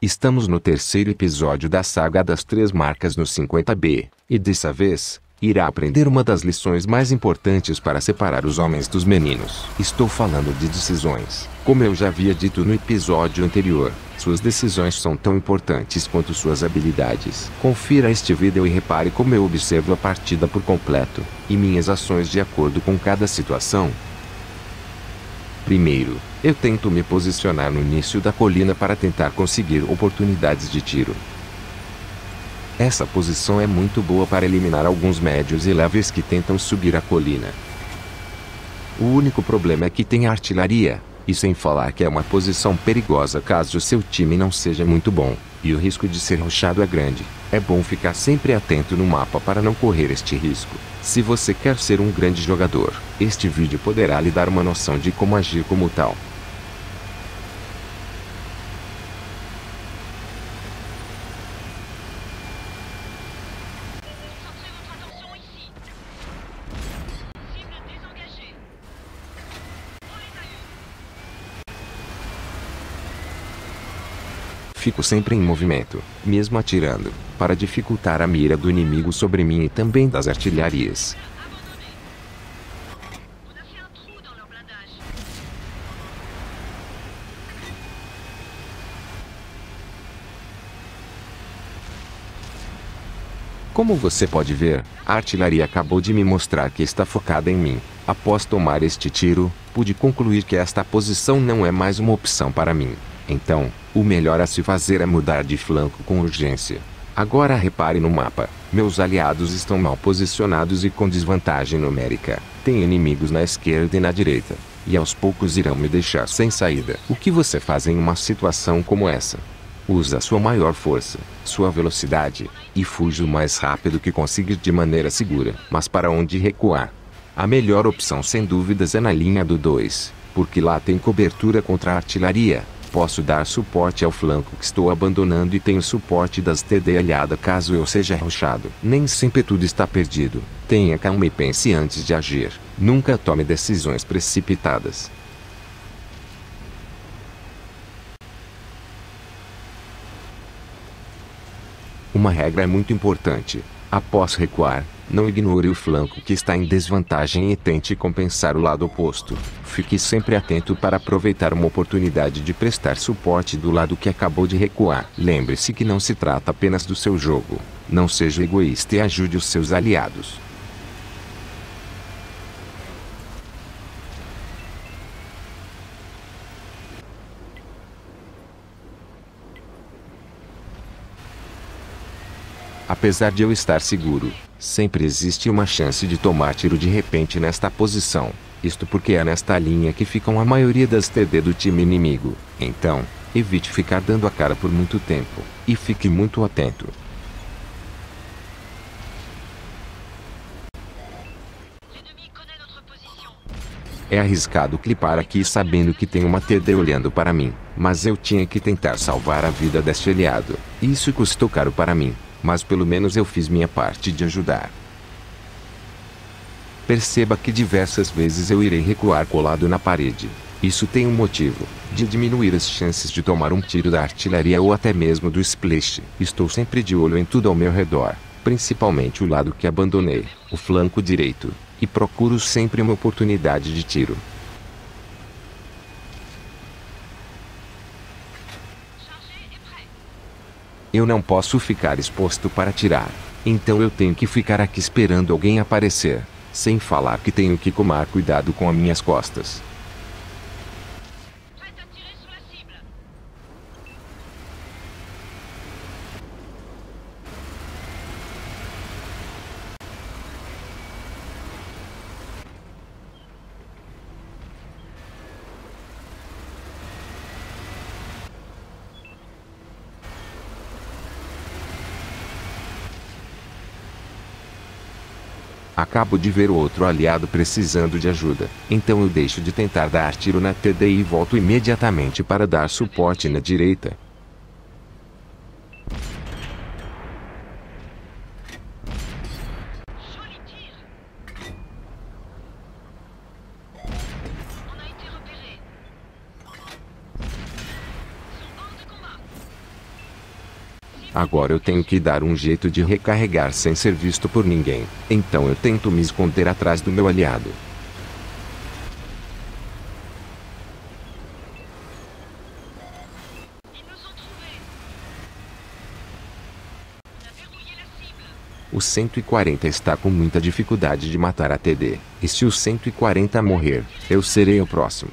Estamos no terceiro episódio da saga das três marcas no 50B, e dessa vez, irá aprender uma das lições mais importantes para separar os homens dos meninos. Estou falando de decisões. Como eu já havia dito no episódio anterior, suas decisões são tão importantes quanto suas habilidades. Confira este vídeo e repare como eu observo a partida por completo, e minhas ações de acordo com cada situação. Primeiro, eu tento me posicionar no início da colina para tentar conseguir oportunidades de tiro. Essa posição é muito boa para eliminar alguns médios e leves que tentam subir a colina. O único problema é que tem artilharia, e sem falar que é uma posição perigosa caso o seu time não seja muito bom, e o risco de ser rushado é grande. É bom ficar sempre atento no mapa para não correr este risco. Se você quer ser um grande jogador, este vídeo poderá lhe dar uma noção de como agir como tal. Fico sempre em movimento, mesmo atirando, para dificultar a mira do inimigo sobre mim e também das artilharias. Como você pode ver, a artilharia acabou de me mostrar que está focada em mim. Após tomar este tiro, pude concluir que esta posição não é mais uma opção para mim. Então, o melhor a se fazer é mudar de flanco com urgência. Agora repare no mapa. Meus aliados estão mal posicionados e com desvantagem numérica. Tem inimigos na esquerda e na direita. E aos poucos irão me deixar sem saída. O que você faz em uma situação como essa? Usa sua maior força, sua velocidade, e fuja o mais rápido que conseguir de maneira segura. Mas para onde recuar? A melhor opção sem dúvidas é na linha do 2, porque lá tem cobertura contra a artilharia, Posso dar suporte ao flanco que estou abandonando e tenho suporte das TD aliada caso eu seja arrochado. Nem sempre tudo está perdido. Tenha calma e pense antes de agir. Nunca tome decisões precipitadas. Uma regra é muito importante. Após recuar, não ignore o flanco que está em desvantagem e tente compensar o lado oposto. Fique sempre atento para aproveitar uma oportunidade de prestar suporte do lado que acabou de recuar. Lembre-se que não se trata apenas do seu jogo. Não seja egoísta e ajude os seus aliados. Apesar de eu estar seguro, sempre existe uma chance de tomar tiro de repente nesta posição. Isto porque é nesta linha que ficam a maioria das TD do time inimigo. Então, evite ficar dando a cara por muito tempo. E fique muito atento. É arriscado clipar aqui sabendo que tem uma TD olhando para mim, mas eu tinha que tentar salvar a vida deste aliado. Isso custou caro para mim mas pelo menos eu fiz minha parte de ajudar. Perceba que diversas vezes eu irei recuar colado na parede. Isso tem um motivo, de diminuir as chances de tomar um tiro da artilharia ou até mesmo do splash. Estou sempre de olho em tudo ao meu redor, principalmente o lado que abandonei, o flanco direito, e procuro sempre uma oportunidade de tiro. Eu não posso ficar exposto para tirar. Então eu tenho que ficar aqui esperando alguém aparecer. Sem falar que tenho que tomar cuidado com as minhas costas. Acabo de ver outro aliado precisando de ajuda, então eu deixo de tentar dar tiro na TD e volto imediatamente para dar suporte na direita. Agora eu tenho que dar um jeito de recarregar sem ser visto por ninguém. Então eu tento me esconder atrás do meu aliado. O 140 está com muita dificuldade de matar a TD. E se o 140 morrer, eu serei o próximo.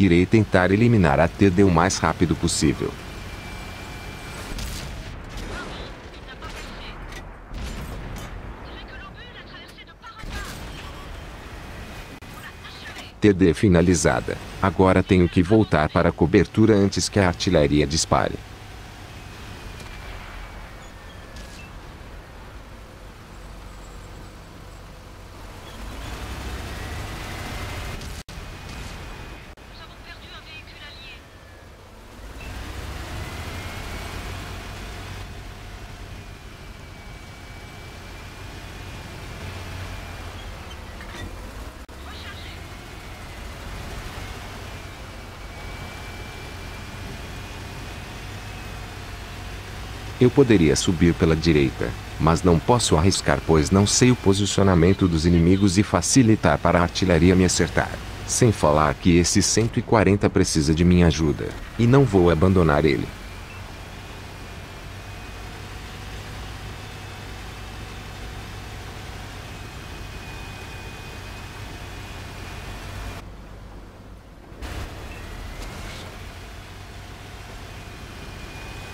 Irei tentar eliminar a TD o mais rápido possível. TD finalizada. Agora tenho que voltar para a cobertura antes que a artilharia dispare. Eu poderia subir pela direita, mas não posso arriscar pois não sei o posicionamento dos inimigos e facilitar para a artilharia me acertar. Sem falar que esse 140 precisa de minha ajuda, e não vou abandonar ele.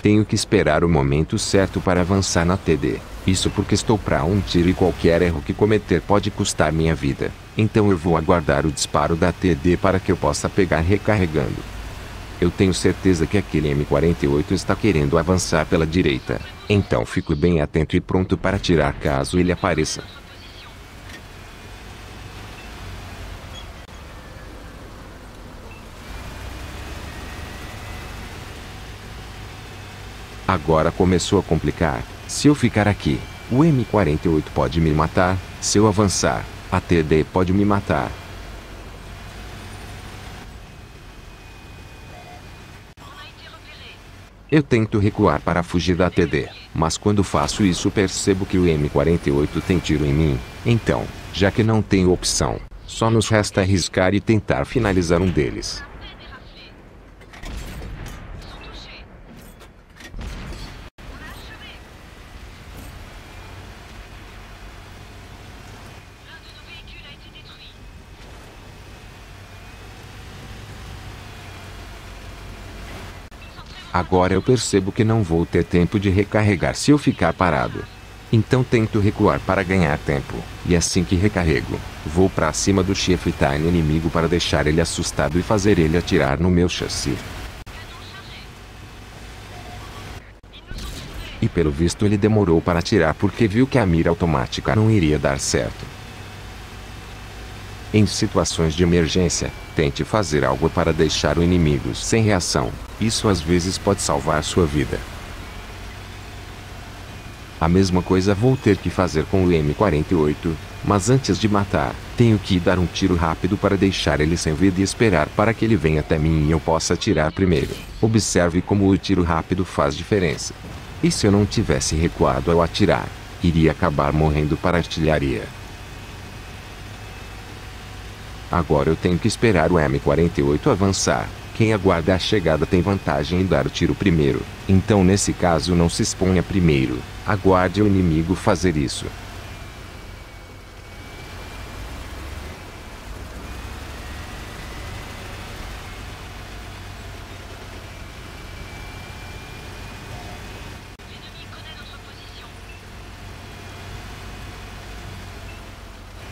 Tenho que esperar o momento certo para avançar na TD. Isso porque estou para um tiro e qualquer erro que cometer pode custar minha vida. Então eu vou aguardar o disparo da TD para que eu possa pegar recarregando. Eu tenho certeza que aquele M48 está querendo avançar pela direita. Então fico bem atento e pronto para tirar caso ele apareça. Agora começou a complicar. Se eu ficar aqui, o M48 pode me matar. Se eu avançar, a TD pode me matar. Eu tento recuar para fugir da TD, mas quando faço isso percebo que o M48 tem tiro em mim. Então, já que não tenho opção, só nos resta arriscar e tentar finalizar um deles. Agora eu percebo que não vou ter tempo de recarregar se eu ficar parado. Então tento recuar para ganhar tempo, e assim que recarrego, vou para cima do Time inimigo para deixar ele assustado e fazer ele atirar no meu chassi. E pelo visto ele demorou para atirar porque viu que a mira automática não iria dar certo. Em situações de emergência, tente fazer algo para deixar o inimigo sem reação. Isso às vezes pode salvar sua vida. A mesma coisa vou ter que fazer com o M48, mas antes de matar, tenho que dar um tiro rápido para deixar ele sem vida e esperar para que ele venha até mim e eu possa atirar primeiro. Observe como o tiro rápido faz diferença. E se eu não tivesse recuado ao atirar, iria acabar morrendo para a artilharia. Agora eu tenho que esperar o M48 avançar. Quem aguarda a chegada tem vantagem em dar o tiro primeiro. Então nesse caso não se exponha primeiro. Aguarde o inimigo fazer isso.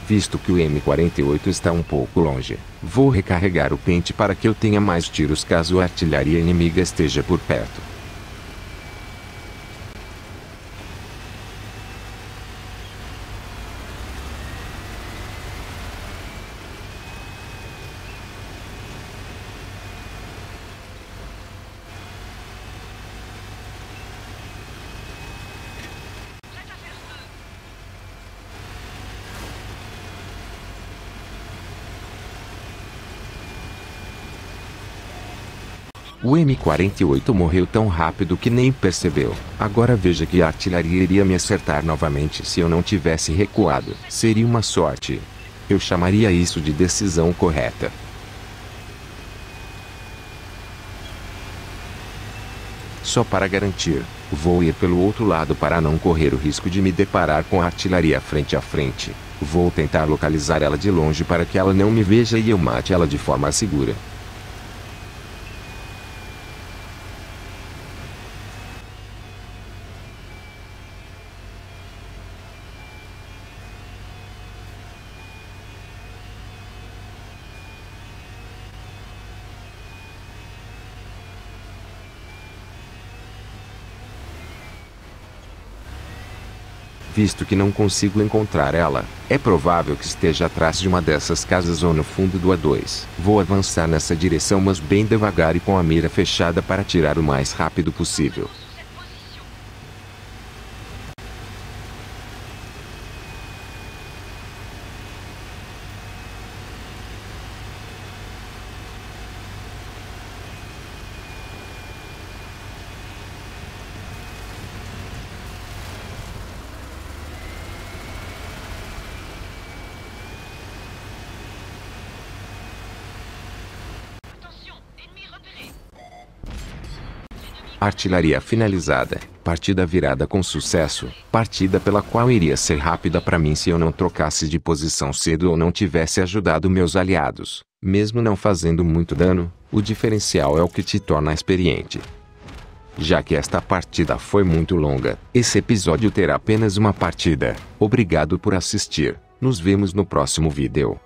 Visto que o M48 está um pouco longe, vou recarregar o pente para que eu tenha mais tiros caso a artilharia inimiga esteja por perto. O M48 morreu tão rápido que nem percebeu. Agora veja que a artilharia iria me acertar novamente se eu não tivesse recuado. Seria uma sorte. Eu chamaria isso de decisão correta. Só para garantir, vou ir pelo outro lado para não correr o risco de me deparar com a artilharia frente a frente. Vou tentar localizar ela de longe para que ela não me veja e eu mate ela de forma segura. Visto que não consigo encontrar ela. É provável que esteja atrás de uma dessas casas ou no fundo do A2. Vou avançar nessa direção mas bem devagar e com a mira fechada para tirar o mais rápido possível. Artilharia finalizada. Partida virada com sucesso. Partida pela qual iria ser rápida para mim se eu não trocasse de posição cedo ou não tivesse ajudado meus aliados. Mesmo não fazendo muito dano, o diferencial é o que te torna experiente. Já que esta partida foi muito longa, esse episódio terá apenas uma partida. Obrigado por assistir. Nos vemos no próximo vídeo.